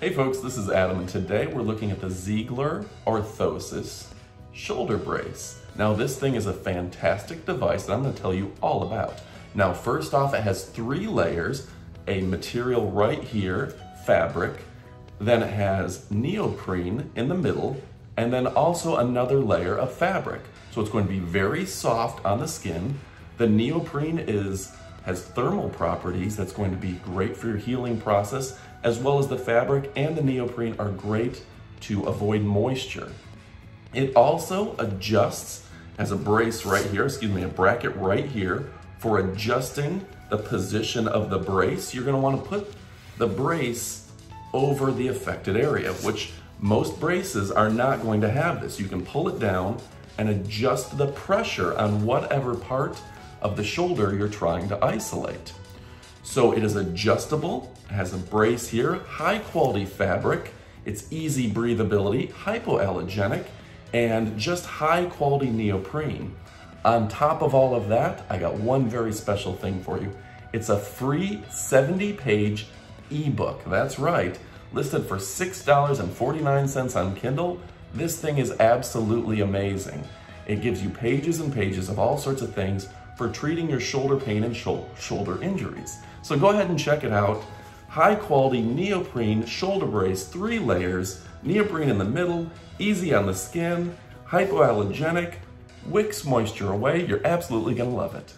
Hey folks, this is Adam and today we're looking at the Zeegler Orthosis shoulder brace. Now this thing is a fantastic device that I'm gonna tell you all about. Now first off, it has three layers, a material right here, fabric, then it has neoprene in the middle, and then also another layer of fabric. So it's going to be very soft on the skin. The neoprene is has thermal properties that's going to be great for your healing process, as well as the fabric and the neoprene are great to avoid moisture. It also adjusts as a brace right here, excuse me, a bracket right here for adjusting the position of the brace. You're gonna to want to put the brace over the affected area, which most braces are not going to have this. You can pull it down and adjust the pressure on whatever part of the shoulder you're trying to isolate. So it is adjustable, it has a brace here, high quality fabric, it's easy breathability, hypoallergenic, and just high quality neoprene. On top of all of that, I got one very special thing for you. It's a free 70 page ebook. That's right, listed for $6.49 on Kindle. This thing is absolutely amazing. It gives you pages and pages of all sorts of things for treating your shoulder pain and shoulder injuries. So go ahead and check it out. High quality neoprene shoulder brace, three layers, neoprene in the middle, easy on the skin, hypoallergenic, wicks moisture away. You're absolutely gonna love it.